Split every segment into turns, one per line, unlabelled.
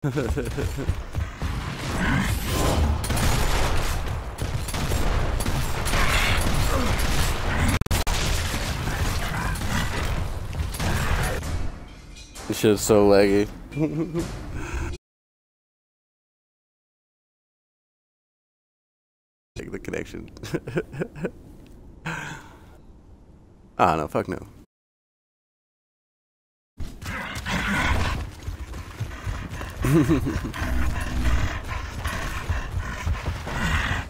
this shit's so laggy. Take the connection. ah, no, fuck no.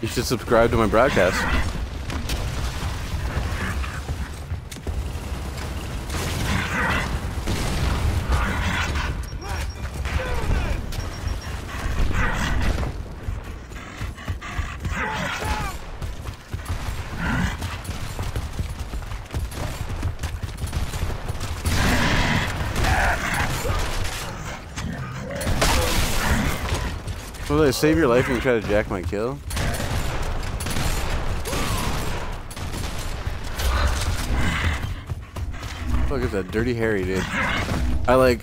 You should subscribe to my broadcast. Save your life and you try to jack my kill? Fuck is that dirty Harry, dude? I like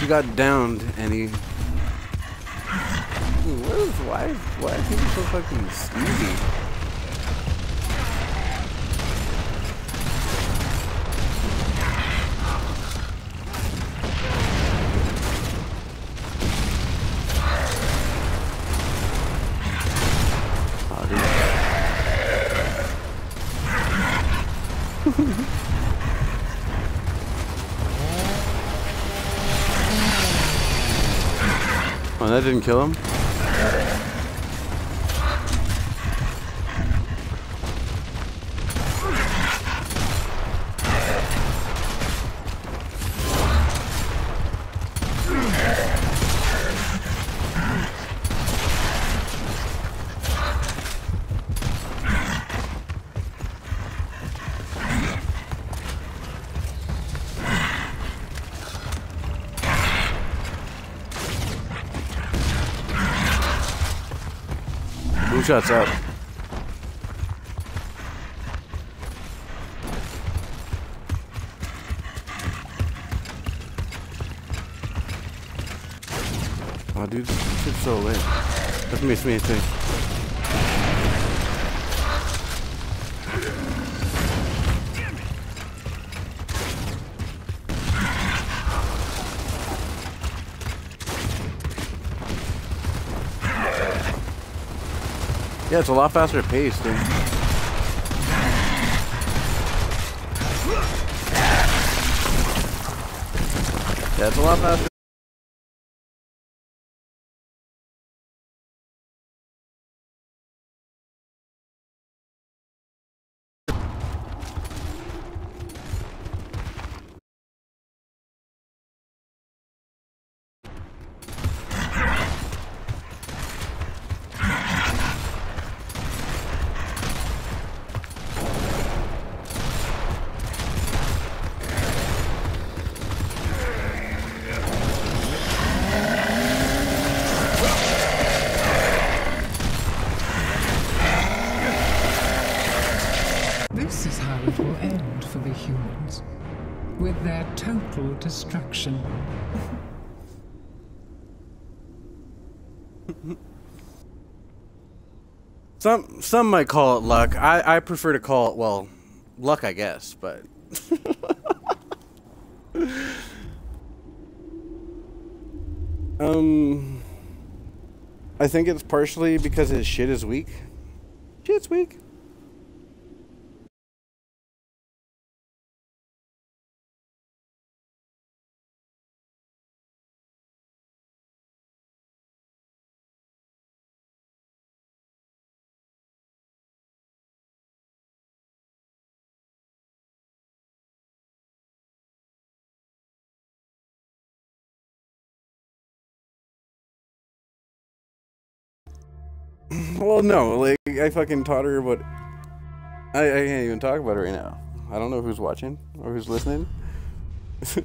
he got downed and he. Dude, what is why? Why are people so fucking sneaky? Didn't kill him? Boom shots up. Oh, dude, this shit's so late. That's me, it's me, it's me. Yeah, it's a lot faster paced, dude. Yeah, it's a lot faster.
Will end for the humans. With their total destruction.
Some some might call it luck. I I prefer to call it well, luck I guess, but um I think it's partially because his shit is weak. Shit's weak. Well, no, like I fucking taught her what. I, I can't even talk about it right now. I don't know who's watching or who's listening.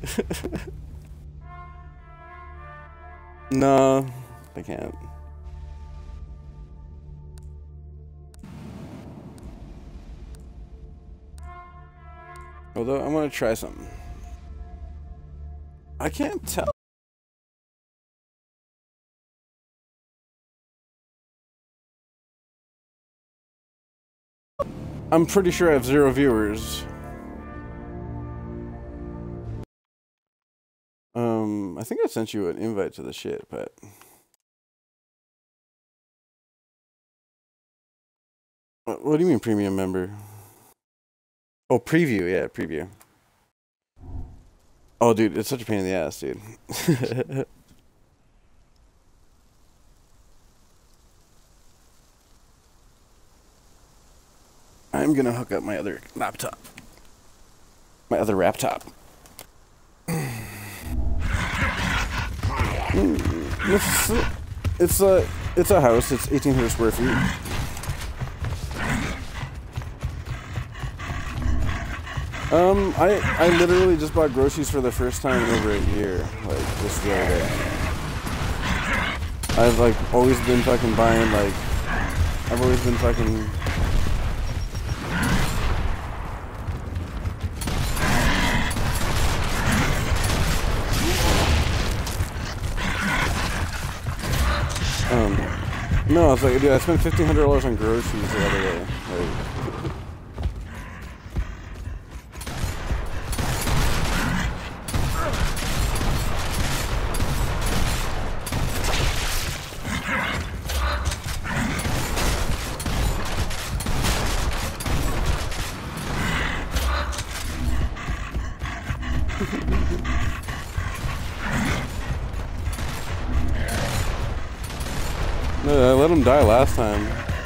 no, I can't. Although I'm gonna try something. I can't tell. I'm pretty sure I have zero viewers. Um, I think I sent you an invite to the shit, but what, do you mean premium member? Oh, preview, yeah, preview. Oh, dude, it's such a pain in the ass, dude. I'm gonna hook up my other laptop. My other laptop. It's, it's a it's a house. It's 1,800 square feet. Um, I I literally just bought groceries for the first time in over a year, like just the other day. I've like always been fucking buying like I've always been fucking no, I was like, dude, I spent fifteen hundred dollars on groceries the other day. Like, I let him die last time.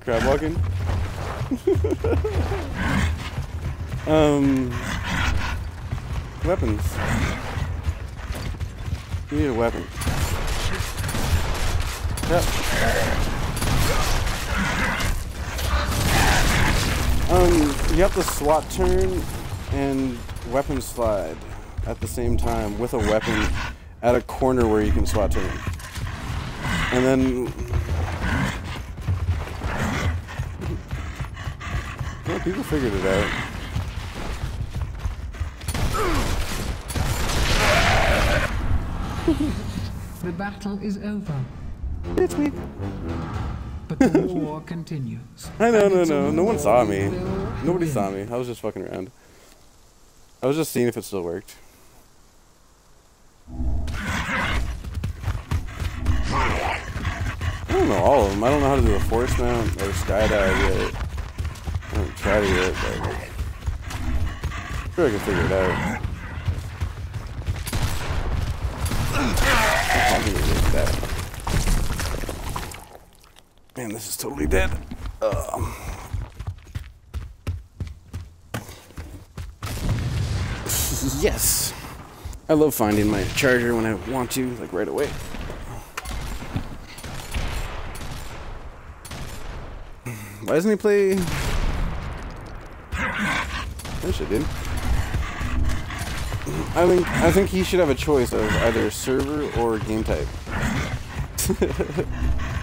Crab walking. um, weapons. You need a weapon. Yep. Um, you have to SWAT turn and weapon slide at the same time with a weapon at a corner where you can SWAT turn. And then Well, people figured it out.
The battle is over,
It's weak.
but the war continues.
I know, no, no. No one saw me. Nobody saw me. I was just fucking around. I was just seeing if it still worked. I don't know all of them. I don't know how to do a force mount or skydive yet. I haven't tried it yet, but I'm sure I can figure it out. I'm gonna get that. Man, this is totally dead. Um. yes. I love finding my charger when I want to, like right away. Why doesn't he play? I did. I think I think he should have a choice of either server or game type.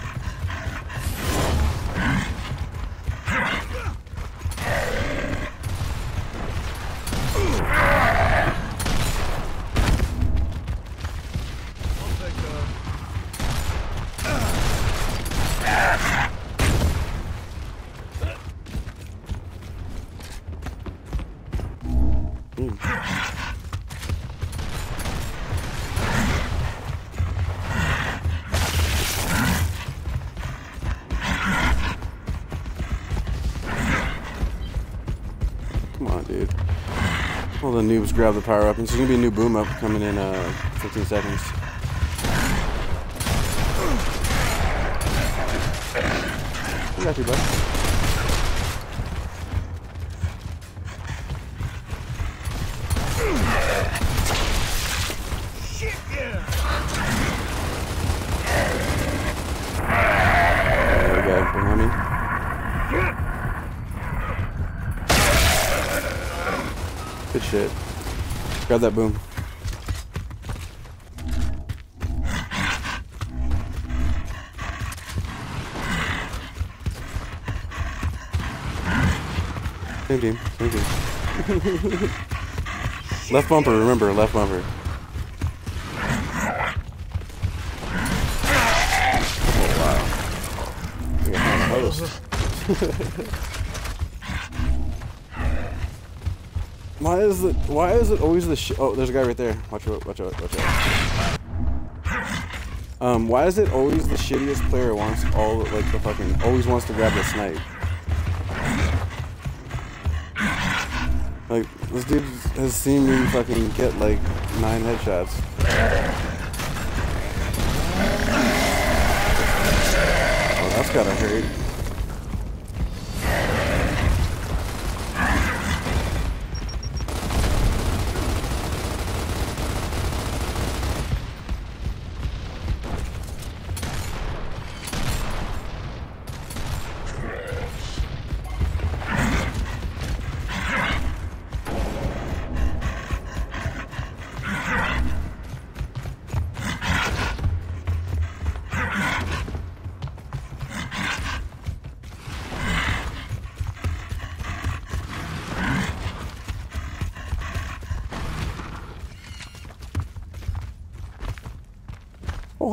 All the noobs grab the power up, and there's gonna be a new boom up coming in uh 15 seconds. Got you, bud. There we go, behind me. shit. Grab that boom. Same team, same team. left bumper, remember, left bumper. Oh wow. We got him Why is it? Why is it always the sh- Oh, there's a guy right there. Watch out! Watch out! Watch out! Um, why is it always the shittiest player wants all like the fucking always wants to grab the snipe? Like this dude has seen me fucking get like nine headshots. Oh, that's gotta hurt.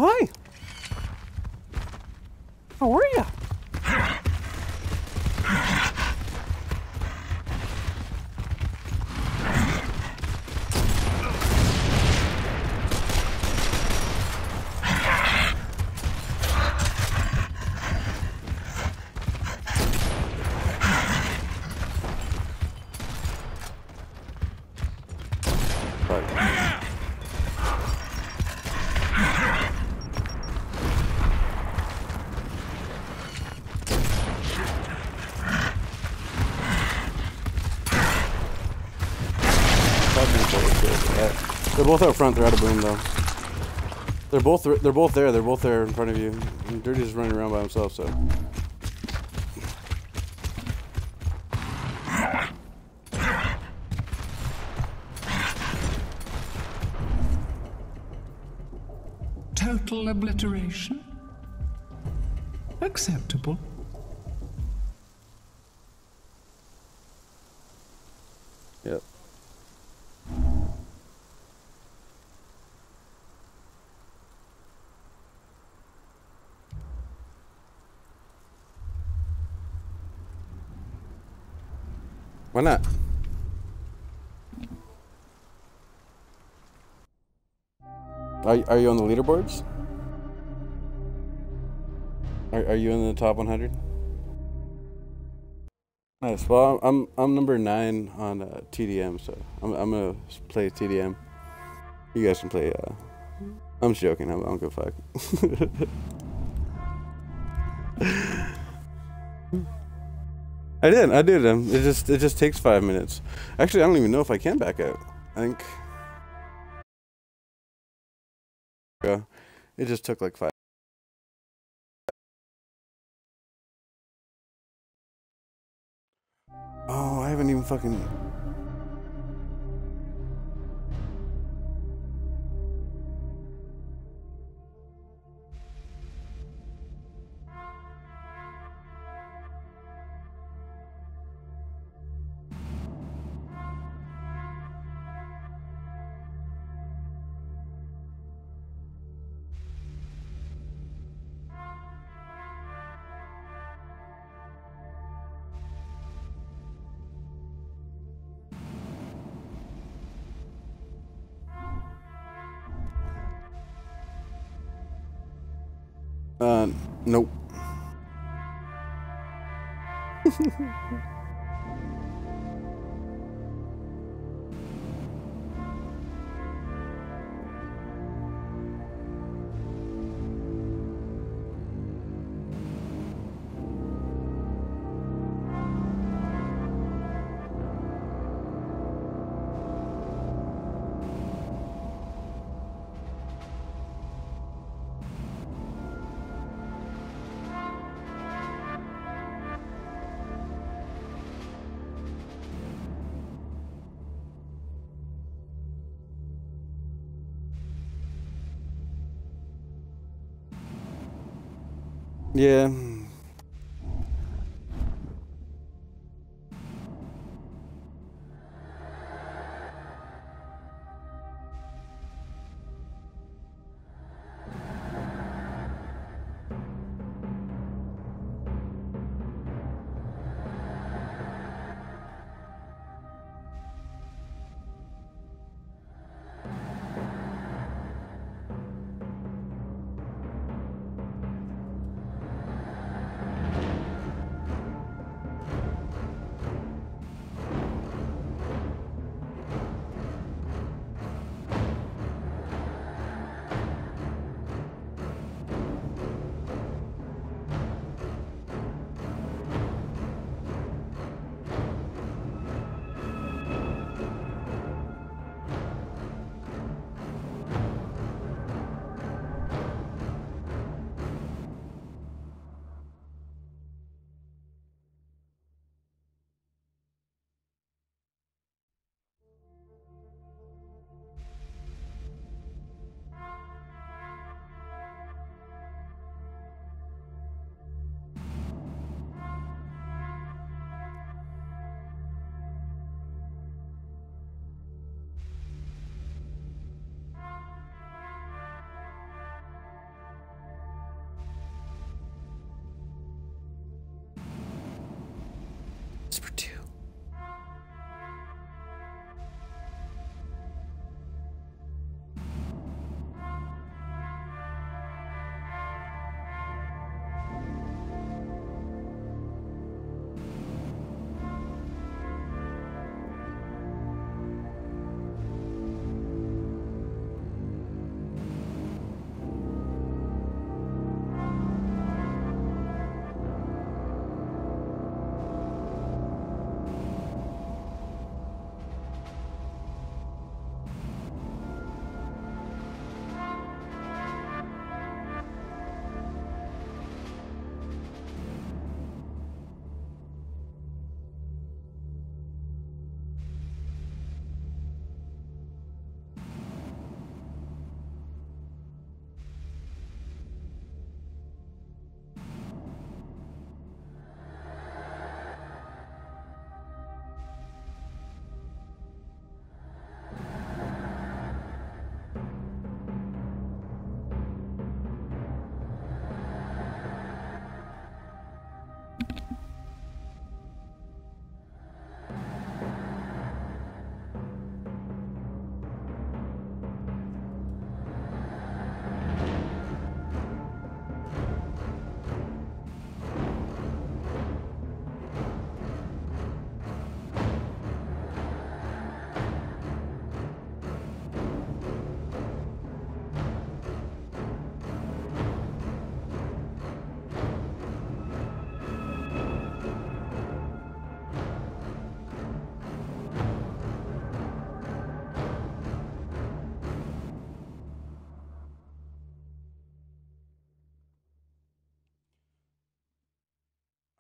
Oh hi. How are you? Fuck. Fucking bullshit. Yeah. They're both out front. They're out of boom though. They're both they're both there. They're both there in front of you. And Dirty's running around by himself. So
Total obliteration? Acceptable.
Why not? Are, are you on the leaderboards? Are, are you in the top 100? Nice. Well, I'm I'm number nine on uh, TDM, so I'm I'm gonna play TDM. You guys can play. Uh, I'm joking. I'm, I don't give a fuck. I did. I did. It just it just takes five minutes. Actually, I don't even know if I can back out. I think. It just took like five. Oh, I haven't even fucking. Uh, nope. Yeah. Whisper two.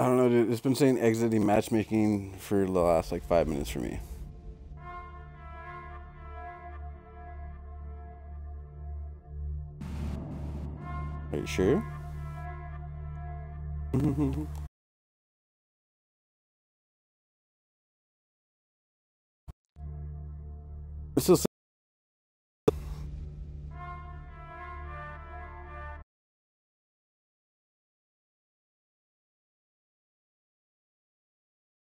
I don't know, dude. It's been saying exiting matchmaking for the last like five minutes for me. Are you sure? It still